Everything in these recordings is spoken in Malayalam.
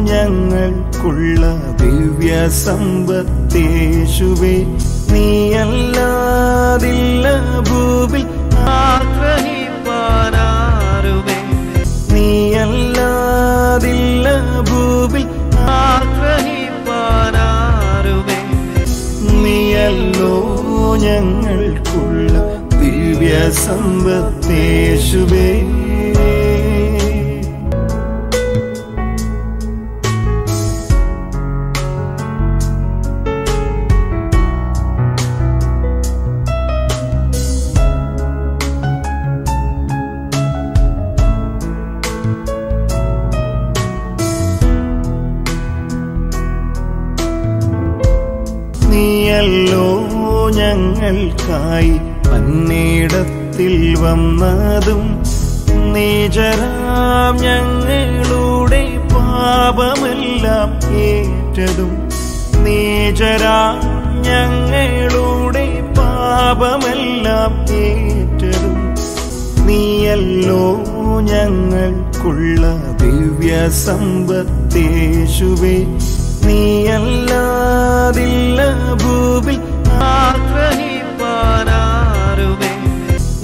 ഞങ്ങൾക്കുള്ള ദിവ്യ സമ്പത്തേശുവേ നീയല്ലാതില്ല ഭൂവിൽ ആഗ്രഹിപ്പാനാരുമേ. നീയല്ലാതില്ല ഭൂവിൽ ആഗ്രഹിപ്പാനാരുമേ. നീയല്ലോ ഞങ്ങൾക്കുള്ള ദിവ്യ സമ്പത്തേശുവേ നീയല്ലോ ഞങ്ങൾക്കായി അന്നേടത്തിൽ വന്നതും നീചരാം ഞങ്ങളുടെ പാപമെല്ലാം ഏറ്റതും നീചരാം ഞങ്ങളുടെ പാപമെല്ലാം ഏറ്റതും നീയല്ലോ ഞങ്ങൾക്കുള്ള ദിവ്യ സമ്പത്തേശുവേ നീയല്ലാതില്ല ഭൂവിൽ ആഗ്രഹിപ്പാനാരുമേ.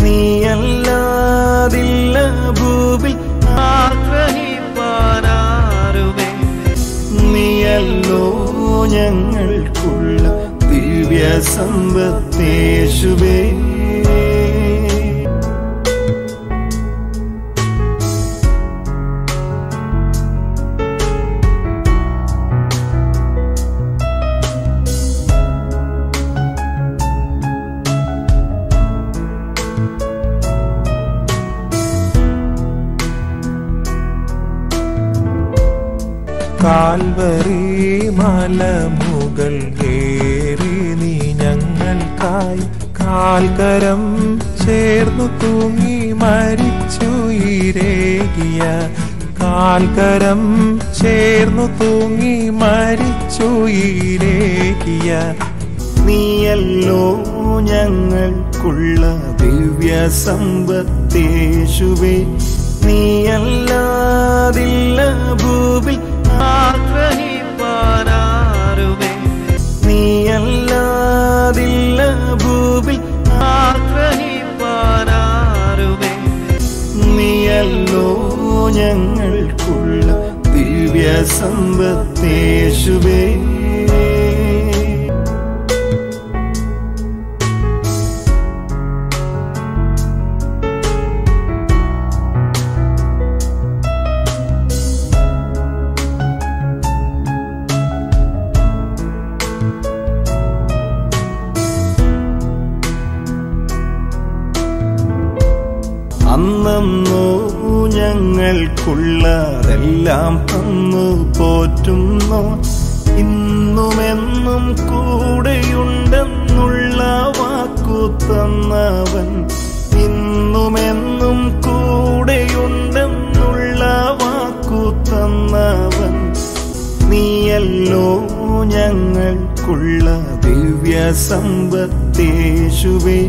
നീയല്ലാതില്ല ഭൂവിൽ ആഗ്രഹിപ്പാനാരുമേ. നീയല്ലോ ഞങ്ങൾക്കുള്ള ദിവ്യ സമ്പത്തേശുവേ കാൽവറി മലമുകൾ കേറി നീ ഞങ്ങൾക്കായി കാൽകരം ചേർന്നു തൂങ്ങി മരിച്ചു ഇരേകിയ കാൽകരം ചേർന്നു തൂങ്ങി മരിച്ചു ഇരേകിയ നീയല്ലോ ഞങ്ങൾക്കുള്ള ദിവ്യ സമ്പത്തേശുവേ നീയല്ലാതില്ല ഭൂവിൽ ആഗ്രഹിപ്പാനാരുമേ നീയല്ലാതില്ല ഭൂവിൽ ആഗ്രഹിപ്പാനാരുമേ നീയല്ലോ ഞങ്ങൾക്കുള്ള ദിവ്യ സമ്പത്തേശുവേ അന്നോ ഞങ്ങൾക്കുള്ളതെല്ലാം തന്നു പോറ്റുന്നു. ഇന്നുമെന്നും കൂടെയുണ്ടെന്നുള്ള വാക്കു തന്നവൻ. ഇന്നുമെന്നും കൂടെയുണ്ടെന്നുള്ള വാക്കു തന്നവൻ. നീയല്ലോ ഞങ്ങൾക്കുള്ള ദിവ്യ സമ്പത്തേശുവേ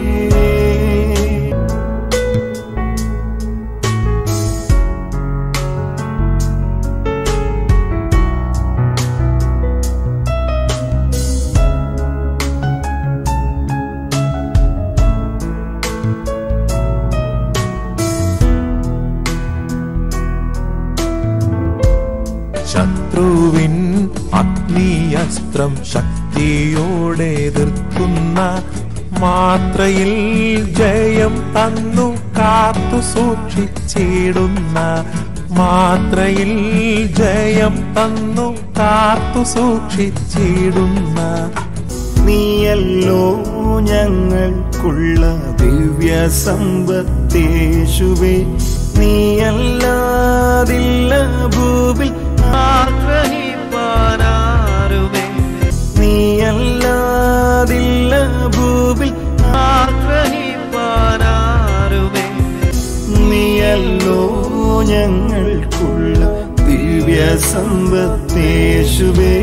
ശത്രുവിൻ അഗ്നിയസ്ത്രം ശക്തിയോടെ എതിർക്കുന്ന മാത്രയിൽ ജയം തന്നു കാത്തു സൂക്ഷിച്ചിടുന്ന മാത്രയിൽ ജയം തന്നു കാത്തു സൂക്ഷിച്ചിടുന്ന നീയല്ലോ ഞങ്ങൾക്കുള്ള ദിവ്യ സമ്പത്തേശുവേ നീയല്ലാതില്ല ഭൂവിൽ ആഗ്രഹിപ്പാനാരുമേ ഞങ്ങൾക്കുള്ള ദിവ്യ സമ്പത്തേശുവേ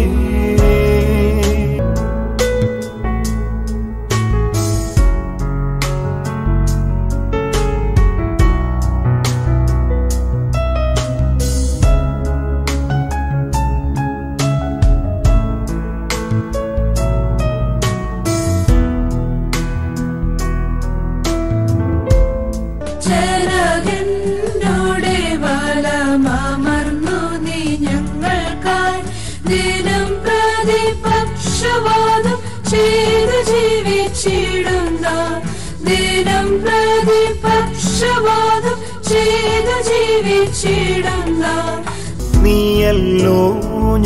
ജീവിച്ചിടുന്ന നീയല്ലോ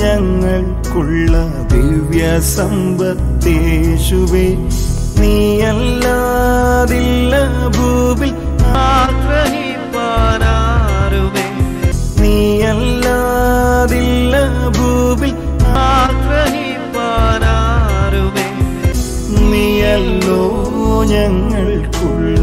ഞങ്ങൾക്കുള്ള ദിവ്യ സമ്പത്തേശുവേ നീയല്ലാതില്ല ഭൂവിൽ ആഗ്രഹിപ്പാനാരുമേ നീയല്ലാതില്ല ഭൂവിൽ ആഗ്രഹിപ്പാനാരുമേ നീയല്ലോ ഞങ്ങൾക്കുള്ള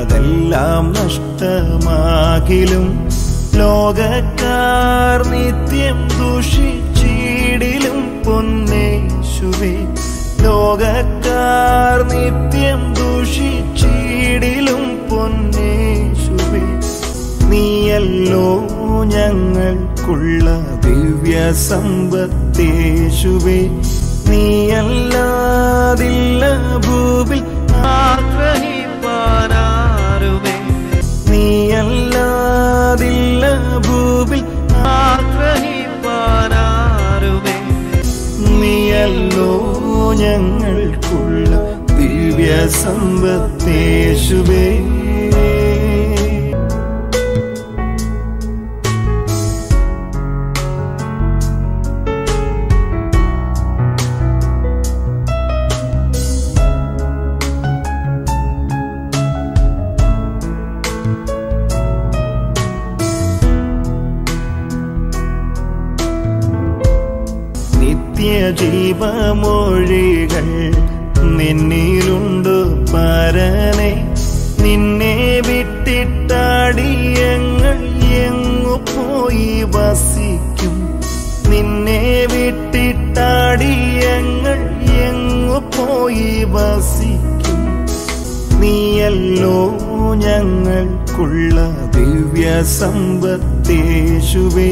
ഞങ്ങൾക്കുള്ളതെല്ലാം നഷ്ടമാകിലും ലോകക്കാർ നിത്യം ദുഷിച്ചിടിലും പൊന്നേശുവേ ലോകക്കാർ നിത്യം ദുഷിച്ചിടിലും പൊന്നേശുവേ നീയല്ലോ ഞങ്ങൾക്കുള്ള ദിവ്യ സമ്പത്തേശുവേ നീയല്ലാതില്ല ഭൂവിൽ ഞങ്ങൾക്കുള്ള ദിവ്യ സമ്പത്തേശുവേ നിത്യജീവമൊഴികൾ നിന്നിലുണ്ട് പരനെ. നിന്നെ വിട്ടിട്ടാടിയങ്ങൾ എങ്ങു പോയി വസിക്കും. നിന്നെ വിട്ടിട്ടാടിയങ്ങൾ എങ്ങു പോയി വസിക്കും. നീയല്ലോ ഞങ്ങൾക്കുള്ള ദിവ്യ സമ്പത്തേശുവേ